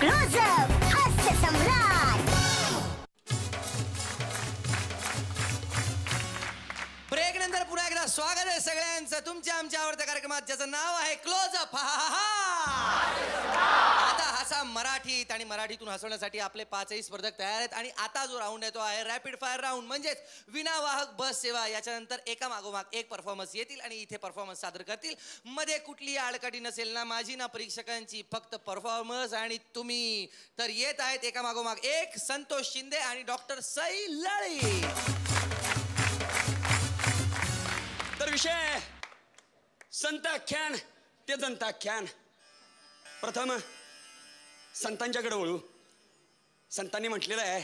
Close up हास्य सम्राट break नंतर पुन्हा एकदा स्वागत आहे सगळ्यांचं. तुमच्या आमच्या आवडत्या कार्यक्रमात ज्याचं नाव आहे क्लोजअप हा हा. मराठीत आणि मराठीतून हसवण्यासाठी आपले पाचही स्पर्धक तयार आहेत. आणि आता जो राऊंड आहे तो आहे रॅपिड फायर राऊंड म्हणजेच विनावाहक बस सेवा. याच्यानंतर एका मागोमाग एक परफॉर्मन्स येतील आणि इथे परफॉर्मन्स सादर करतील. मध्ये कुठलीही आडकाठी नसेल ना माझी ना परीक्षकांची. फक्त परफॉर्मन्स आणि तुम्ही. तर येत आहेत एका मागोमाग एक संतोष शिंदे आणि डॉक्टर सई लळी. तर विषय संताख्यान ते जनताख्यान प्रथम संतांच्याकडे वळू. संतांनी म्हटलेलं आहे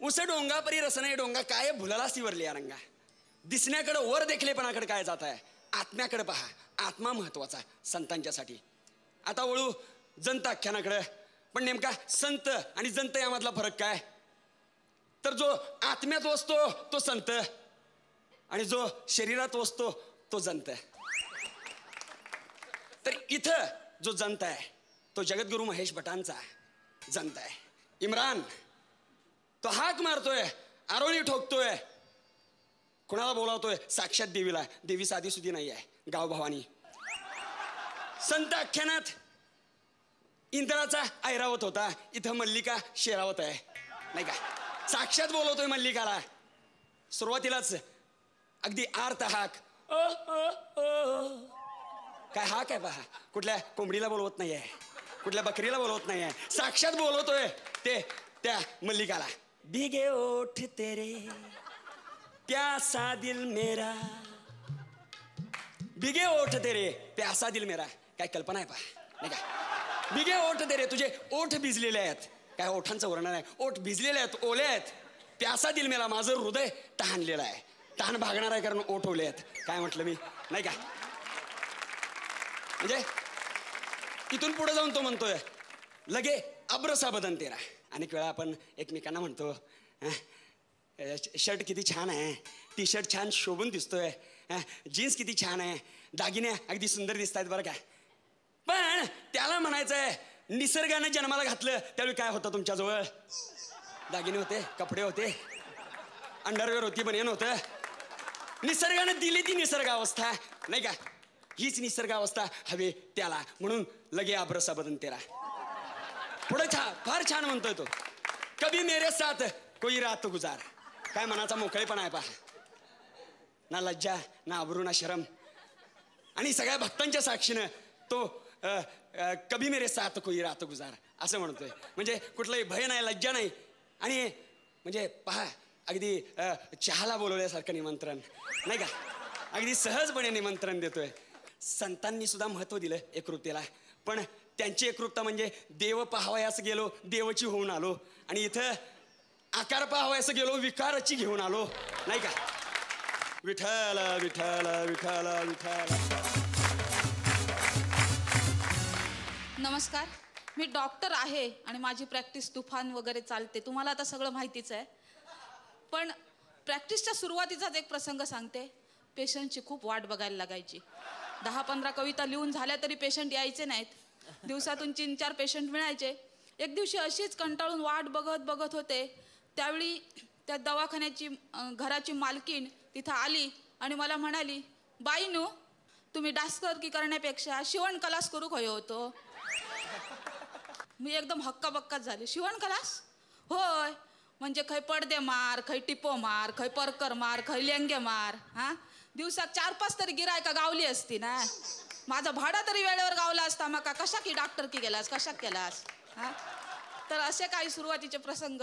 उस डोंगा परी रसना डोंगा काय भुलाला सिवरली या रंगा. दिसण्याकडे वर देखलेपणाकडे काय जात आहे आत्म्याकडे पहा. आत्मा महत्त्वाचा संतांच्यासाठी. आता वळू जनताख्यानाकडे पण नेमका संत आणि जंत यामधला फरक काय? तर जो आत्म्यात वसतो तो संत. आणि जो शरीरात वसतो तो जंत. तर इथं जो जंत आहे तो जगद्गुरु महेश भटांचा जंत आहे. इम्रान तो हाक मारतोय आरोळी ठोकतोय. कुणाला बोलावतोय? साक्षात देवीला देवी साधी सुधी नाही आहे. गावभावानी संत आख्यानात इंद्राचा ऐरावत होता. इथं मल्लिका शेरावत आहे. नाही का? साक्षात बोलवतोय मल्लिकाला. सुरुवातीलाच अगदी आर्त हाक. काय हाक आहे पहा. कुठल्या कोंबडीला बोलवत नाही आहे कुठल्या बकरीला बोलवत नाहीये. साक्षात बोलवतोय. ते त्या मल्लिकाला. भिगे ओठ तेरे प्यासा दिल मेरा. बिगे ओठ तेरे प्यासा दिल मेरा. काय कल्पना आहे पा नाही का? बिगे ओठ तेरे तुझे ओठ भिजलेले आहेत. काय ओठांचं वर्णन आहे? ओठ भिजलेले आहेत ओले आहेत. प्यासा दिल मेरा माझं हृदय तहानलेलं आहे. तहान भागणार आहे कारण ओठ ओले आहेत. काय म्हटलं मी? नाही का? म्हणजे इथून पुढे जाऊन तो म्हणतोय लगे अब्रसा बदन तेरा. अनेक वेळा आपण एकमेकांना म्हणतो शर्ट किती छान आहे टी शर्ट छान शोभून दिसतोय जीन्स किती छान आहे दागिने अगदी सुंदर दिसत आहेत बरं का. पण त्याला म्हणायचं आहे निसर्गाने जन्माला घातलं त्यावेळी काय होतं तुमच्याजवळ? दागिने होते कपडे होते अंडरवेअर होती पण हे नव्हतं निसर्गाने दिली ती निसर्गावस्था नाही का? हीच निसर्गावस्था हवे त्याला. म्हणून लगे आब्रसा बदन तेरा. पुढे छा फार छान म्हणतोय तो. कभी मेरे साथ कोई रात गुजार. काय मनाचा मोकळेपणा आहे पहा. ना लज्जा ना अब्रू ना शरम. आणि सगळ्या भक्तांच्या साक्षीनं तो अ, अ, कभी मेरे साथ कोई रात गुजार. असं म्हणतोय. म्हणजे कुठलंही भय नाही लज्जा नाही. आणि म्हणजे पहा अगदी अ, चहाला बोलवल्यासारखं निमंत्रण. नाही का? अगदी सहजपणे निमंत्रण देतोय. संतांनी सुद्धा महत्त्व दिलं एकरूपतेला पण त्यांची एकरूपता म्हणजे देव पाहावयास गेलो देवची होऊन आलो. आणि इथं आकार पाहावयास गेलो विकाराची घेऊन आलो. नाही का? विठ्ठल विठ्ठल विठ्ठल विठ्ठल. नमस्कार. मी डॉक्टर आहे आणि माझी प्रॅक्टिस तुफान वगैरे चालते. तुम्हाला आता सगळं माहितीच आहे. पण प्रॅक्टिसच्या सुरुवातीचाच एक प्रसंग सांगते. पेशंटची खूप वाट बघायला लागायची. दहा पंधरा कविता लिहून झाल्या तरी पेशंट यायचे नाहीत. दिवसातून तीन चार पेशंट मिळायचे. एक दिवशी अशीच कंटाळून वाट बघत बघत होते. त्यावेळी त्या दवाखान्याची घराची मालकीण तिथं आली आणि मला म्हणाली बाईनू तुम्ही डासकरकी करण्यापेक्षा शिवण कलास करू खय होतो. मी एकदम हक्काबक्काच झाले. शिवण कलास? होय. म्हणजे खै पडदे मार खै टिपो मार खै परकर मार खै लेंगे मार हां? दिवसात चार पाच तरी गिरायका गावली असती ना. माझं भाडा तरी वेळेवर गावला असता मका कशा की डॉक्टर की गेलास कशा केलास हा? तर असे काही सुरुवातीचे प्रसंग.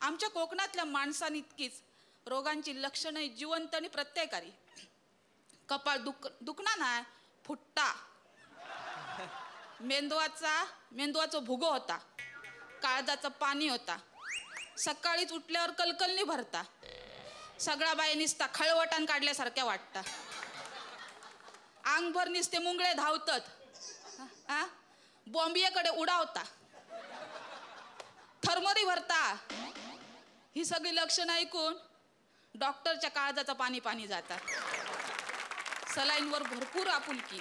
आमच्या कोकणातल्या माणसांइतकीच रोगांची लक्षणं जिवंत आणि प्रत्ययकारी कपाळ दुख दुखणार ना फुट्टा. मेंदवाचा मेंदवाचा भुगो होता. काळजाचं पाणी होता. सकाळीच उठल्यावर कलकलनी भरता. सगळा बाई निसता खळवटान काढल्यासारख्या वाटता. अंगभर निसते मुंगळे धावतात. हा? बॉम्बियाकडे उडावता. थर्मरी भरता. ही सगळी लक्षणं ऐकून डॉक्टरच्या काळजाचं पाणी पाणी जातात सलाईनवर भरपूर आपुलकी.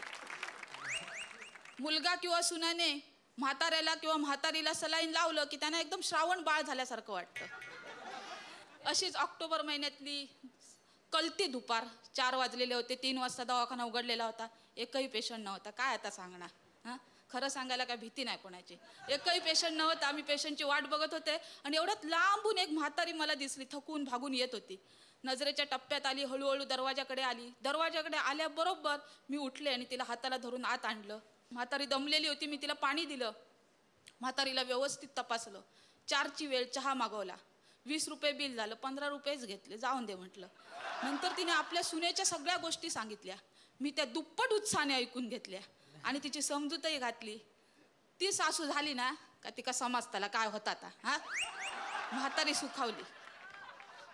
मुलगा किंवा सुनाने म्हाताऱ्याला किंवा म्हातारीला सलाईन लावलं की त्यांना एकदम श्रावण बाळ झाल्यासारखं वाटतं. अशीच ऑक्टोबर महिन्यातली कलती दुपार चार वाजलेले होते तीन वाजता दवाखाना उघडलेला होता. एकही पेशंट नव्हता. काय आता सांगणार? हां? खरं सांगायला काय भीती नाही कोणाची. एकही पेशंट नव्हता. आम्ही पेशंटची वाट बघत होते आणि एवढ्यात लांबून एक म्हातारी मला दिसली थकून भागून येत होती. नजरेच्या टप्प्यात आली हळूहळू दरवाजाकडे आली. दरवाजाकडे आल्याबरोबर मी उठले आणि तिला हाताला धरून आत आणलं. म्हातारी दमलेली होती मी तिला पाणी दिलं. म्हातारीला व्यवस्थित तपासलं. चारची वेळ चहा मागवला. वीस रुपये बिल झालं पंधरा रुपयेच घेतले जाऊन दे म्हटलं. नंतर तिने आपल्या सुनेच्या सगळ्या गोष्टी सांगितल्या. मी त्या दुप्पट उत्साहाने ऐकून घेतल्या. आणि तिची समजूतही घातली. ती सासू झाली ना का तिका समजताला काय होता आता हा? म्हातारी सुखावली.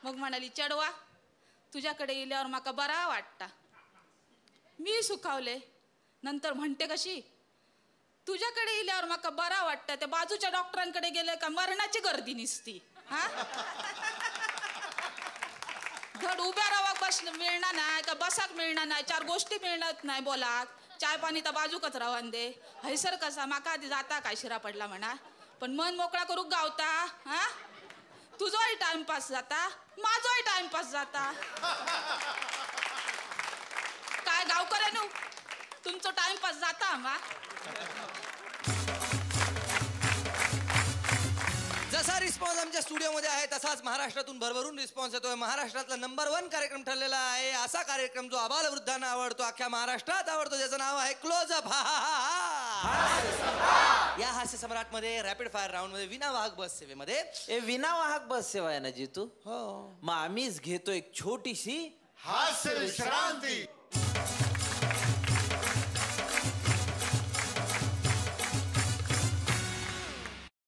मग म्हणाली चढवा तुझ्याकडे गेल्यावर माका बरा वाटता. मी सुखावले. नंतर म्हणते कशी तुझ्याकडे येल्यावर माका बरा वाटतं त्या बाजूच्या डॉक्टरांकडे गेलं का मरणाची गर्दी निसती. हा? धड उभ्या रावा बस मिळणार नाही का बसाक मिळणार नाही चार गोष्टी मिळणार नाही बोलाक चाय पाणी तर बाजूकच रावान दे. हैसर कसा माका आधी जाता काय? शिरा पडला म्हणा. पण मन मोकळा करूक गावता हा? तुझोही टाइमपास जाता माझोही टाइमपास जाता. काय गावकऱ्यानु तुमचं टाइमपास जाता मा? जसा रिस्पॉन्स आमच्या स्टुडिओमध्ये आहे तसाच महाराष्ट्रातून भरभरून रिस्पॉन्स येतोय. महाराष्ट्रातला नंबर वन कार्यक्रम ठरलेला आहे. असा कार्यक्रम जो आबाल वृद्धांना आवडतो अख्ख्या महाराष्ट्रात आवडतो ज्याचं नाव आहे क्लोज अप या हास्य सम्राटमध्ये रॅपिड फायर राऊंडमध्ये विना वाहक बस सेवेमध्ये. ए विनावाहक बस सेवा आहे ना जी तू हो. मग आम्हीच घेतो एक छोटीशी हास्य विश्रांती.